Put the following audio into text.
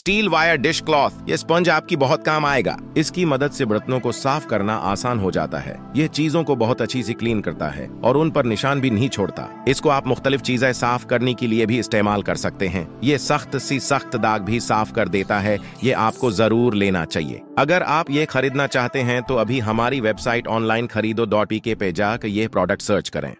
Steel wire dish cloth, ये sponge आपकी बहुत काम आएगा। इसकी मदद से बर्तनों को साफ़ करना आसान हो जाता है। यह चीज़ों को बहुत अच्छी से क्लीन करता है और उन पर निशान भी नहीं छोड़ता। इसको आप मुख्तलिफ़ चीज़ें साफ़ करने के लिए भी इस्तेमाल कर सकते हैं। ये सख्त सी सख्त दाग भी साफ़ कर देता है। ये आपको ज़रूर लेना चाहिए। अगर आप ये खरीदना चाहते हैं तो अभी हमारी वेबसाइट ऑनलाइन खरीदो डॉट पी के पे जाकर ये प्रोडक्ट सर्च करें।